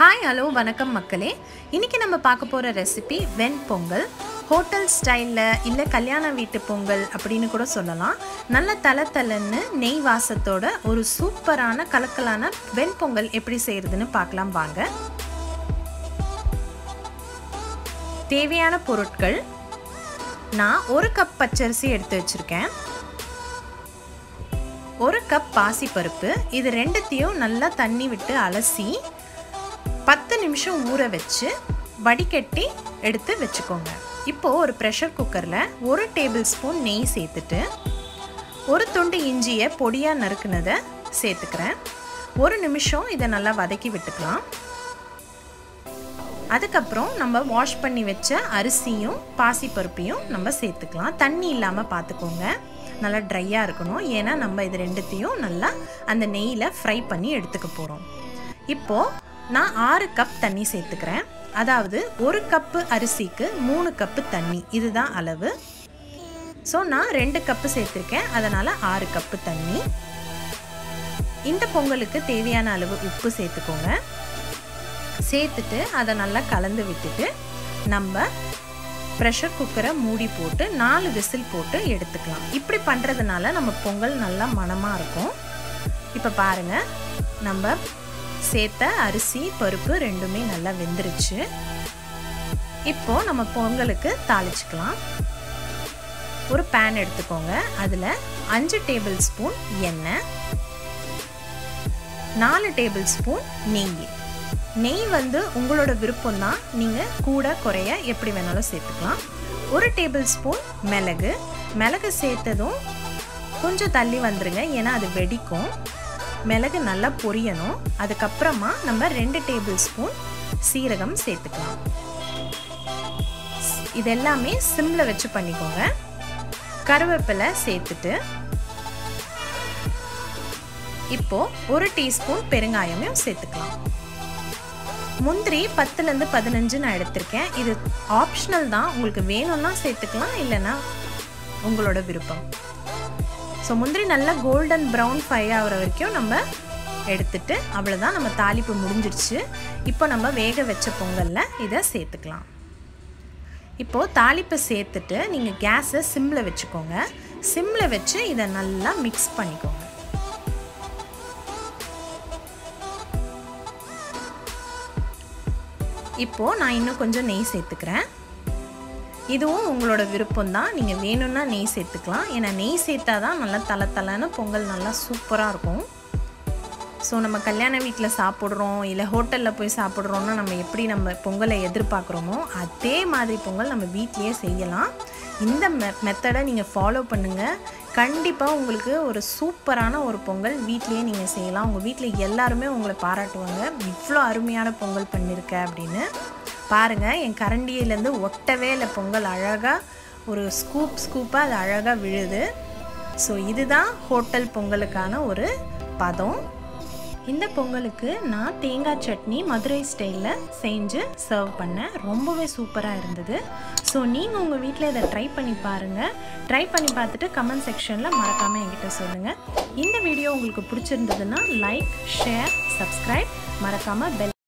Hi hello வணக்கம் மக்களே. இன்றைக்கி நம்ம பார்க்க போகிற ரெசிபி வெண் பொங்கல். ஹோட்டல் ஸ்டைலில் இல்லை கல்யாண வீட்டு பொங்கல் அப்படின்னு கூட சொல்லலாம். நல்ல தலை தலைன்னு நெய் வாசத்தோட ஒரு சூப்பரான கலக்கலான வெண் பொங்கல் எப்படி செய்கிறதுன்னு பார்க்கலாம் வாங்க. தேவையான பொருட்கள் நான் ஒரு கப் பச்சரிசி எடுத்து வச்சுருக்கேன். ஒரு கப் பாசிப்பருப்பு. இது ரெண்டுத்தையும் நல்லா தண்ணி விட்டு அலசி பத்து நிமிஷம் ஊற வச்சு வடிகட்டி எடுத்து வச்சுக்கோங்க. இப்போது ஒரு ப்ரெஷர் குக்கரில் ஒரு டேபிள் ஸ்பூன் நெய் சேர்த்துட்டு ஒரு துண்டு இஞ்சியை பொடியாக நறுக்குனதை சேர்த்துக்கிறேன். ஒரு நிமிஷம் இதை நல்லா வதக்கி விட்டுக்கலாம். அதுக்கப்புறம் நம்ம வாஷ் பண்ணி வச்ச அரிசியும் பாசிப்பருப்பையும் நம்ம சேர்த்துக்கலாம். தண்ணி இல்லாமல் பார்த்துக்கோங்க நல்லா ட்ரையாக இருக்கணும். ஏன்னா நம்ம இது ரெண்டுத்தையும் நல்லா அந்த நெய்யில் ஃப்ரை பண்ணி எடுத்துக்க போகிறோம் இப்போது நான் ஆறு கப் தண்ணி சேர்த்துக்கிறேன். அதாவது ஒரு கப்பு அரிசிக்கு மூணு கப்பு தண்ணி. இதுதான் அளவு. ஸோ நான் ரெண்டு கப்பு சேர்த்துருக்கேன். அதனால் ஆறு கப்பு தண்ணி. இந்த பொங்கலுக்கு தேவையான அளவு உப்பு சேர்த்துக்கோங்க. சேர்த்துட்டு அதை நல்லா கலந்து விட்டுட்டு நம்ம ப்ரெஷர் குக்கரை மூடி போட்டு நாலு விசில் போட்டு எடுத்துக்கலாம். இப்படி பண்ணுறதுனால நம்ம பொங்கல் நல்லா மணமாக இருக்கும். இப்போ பாருங்கள் நம்ம சேர்த்த அரிசி பருப்பு ரெண்டுமே நல்லா வெந்துருச்சு. இப்போது நம்ம பொங்கலுக்கு தாளிச்சுக்கலாம். ஒரு பேன் எடுத்துக்கோங்க. அதில் அஞ்சு டேபிள் ஸ்பூன் எண்ணெய் நாலு டேபிள் ஸ்பூன் நெய். நெய் வந்து உங்களோட விருப்பம் தான் நீங்கள் கூட குறைய எப்படி வேணாலும் சேர்த்துக்கலாம். ஒரு டேபிள் ஸ்பூன் மிளகு. மிளகு சேர்த்ததும் கொஞ்சம் தள்ளி வந்துடுங்க ஏன்னா அது வெடிக்கும். மிளகு நல்லா பொரியணும். அதுக்கப்புறமா நம்ம ரெண்டு டேபிள் ஸ்பூன் சீரகம் சேர்த்துக்கலாம். இதெல்லாமே சிம்மில் வச்சு பண்ணிக்கோங்க. கருவேப்பிலை சேர்த்துட்டு இப்போ ஒரு டீஸ்பூன் பெருங்காயமும் சேர்த்துக்கலாம். முந்திரி பத்துலேருந்து பதினஞ்சு நான் எடுத்திருக்கேன். இது ஆப்ஷனல் தான். உங்களுக்கு வேணும்னா சேர்த்துக்கலாம் இல்லைன்னா உங்களோட விருப்பம். ஸோ முந்திரி நல்லா கோல்டன் ப்ரௌன் ஃப்ரை ஆகிற வரைக்கும் நம்ம எடுத்துட்டு அவ்வளோதான் நம்ம தாளிப்பு முடிஞ்சிருச்சு. இப்போ நம்ம வேக வச்ச பொங்கலில் இதை சேர்த்துக்கலாம். இப்போது தாளிப்பை சேர்த்துட்டு நீங்கள் கேஸை சிம்மில் வச்சுக்கோங்க. சிம்மில் வச்சு இதை நல்லா மிக்ஸ் பண்ணிக்கோங்க. இப்போது நான் இன்னும் கொஞ்சம் நெய் சேர்த்துக்கிறேன். இதுவும் உங்களோட விருப்பம் தான் நீங்கள் வேணும்னா நெய் சேர்த்துக்கலாம். ஏன்னா நெய் சேர்த்தா தான் நல்லா தலை தலைன்னு பொங்கல் நல்லா சூப்பராக இருக்கும். ஸோ நம்ம கல்யாண வீட்டில் சாப்பிட்றோம் இல்லை ஹோட்டலில் போய் சாப்பிட்றோன்னா நம்ம எப்படி நம்ம பொங்கலை எதிர்பார்க்குறோமோ அதே மாதிரி பொங்கல் நம்ம வீட்லேயே செய்யலாம். இந்த மெ மெத்தடை நீங்கள் ஃபாலோ பண்ணுங்கள் கண்டிப்பாக உங்களுக்கு ஒரு சூப்பரான ஒரு பொங்கல் வீட்லேயே நீங்கள் செய்யலாம். உங்கள் வீட்டில் எல்லாருமே உங்களை பாராட்டுவாங்க. இவ்வளோ அருமையான பொங்கல் பண்ணியிருக்க அப்படின்னு. பாருங்கள் என் கரண்டியிலேருந்து ஒட்டவே இல்லை பொங்கல். அழகாக ஒரு ஸ்கூப் ஸ்கூப்பாக அது அழகாக விழுது. ஸோ இதுதான் ஹோட்டல் பொங்கலுக்கான ஒரு பதம். இந்த பொங்கலுக்கு நான் தேங்காய் சட்னி மதுரை ஸ்டைலில் செஞ்சு சர்வ் பண்ணேன். ரொம்பவே சூப்பராக இருந்தது. ஸோ நீங்கள் உங்கள் வீட்டில் இதை ட்ரை பண்ணி பாருங்கள் ட்ரை பண்ணி பார்த்துட்டு கமெண்ட் செக்ஷனில் மறக்காமல் என்கிட்ட சொல்லுங்கள் இந்த வீடியோ உங்களுக்கு பிடிச்சிருந்ததுன்னா லைக் ஷேர் சப்ஸ்கிரைப் மறக்காமல் பெல்